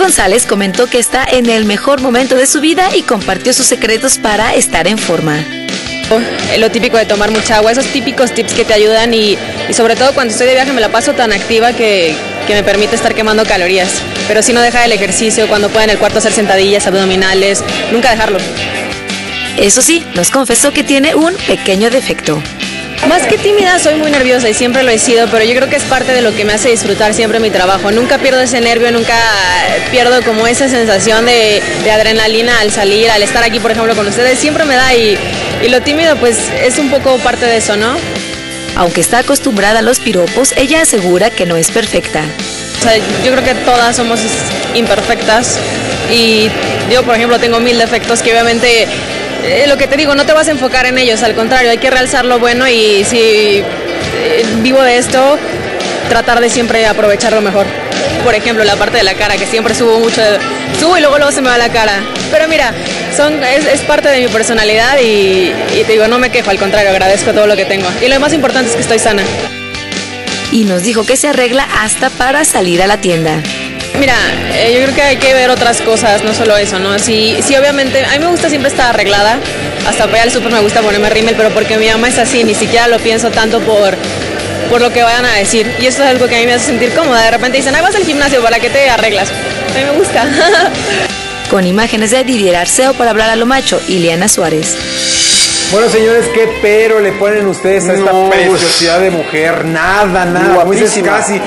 González comentó que está en el mejor momento de su vida y compartió sus secretos para estar en forma. Lo típico de tomar mucha agua, esos típicos tips que te ayudan y, y sobre todo cuando estoy de viaje me la paso tan activa que, que me permite estar quemando calorías. Pero si no dejar el ejercicio, cuando pueda en el cuarto hacer sentadillas, abdominales, nunca dejarlo. Eso sí, nos confesó que tiene un pequeño defecto. Más que tímida, soy muy nerviosa y siempre lo he sido, pero yo creo que es parte de lo que me hace disfrutar siempre mi trabajo. Nunca pierdo ese nervio, nunca pierdo como esa sensación de, de adrenalina al salir, al estar aquí, por ejemplo, con ustedes. Siempre me da y, y lo tímido, pues es un poco parte de eso, ¿no? Aunque está acostumbrada a los piropos, ella asegura que no es perfecta. O sea, yo creo que todas somos imperfectas y yo, por ejemplo, tengo mil defectos que obviamente eh, lo que te digo, no te vas a enfocar en ellos, al contrario, hay que realzar lo bueno y si eh, vivo de esto, tratar de siempre aprovechar lo mejor. Por ejemplo, la parte de la cara, que siempre subo mucho, subo y luego luego se me va la cara. Pero mira, son, es, es parte de mi personalidad y, y te digo, no me quejo, al contrario, agradezco todo lo que tengo. Y lo más importante es que estoy sana. Y nos dijo que se arregla hasta para salir a la tienda. Mira, eh, yo creo que hay que ver otras cosas, no solo eso, ¿no? Sí, sí, obviamente, a mí me gusta siempre estar arreglada. Hasta para ir al súper me gusta ponerme rímel, pero porque mi mamá es así, ni siquiera lo pienso tanto por, por lo que vayan a decir. Y eso es algo que a mí me hace sentir cómoda. De repente dicen, ay, vas al gimnasio, ¿para qué te arreglas? A mí me gusta. Con imágenes de Didier Arceo para hablar a lo macho, Ileana Suárez. Bueno, señores, ¿qué pero le ponen ustedes a esta No, pues. preciosidad de mujer? Nada, nada. Pues es Guapísima. casi.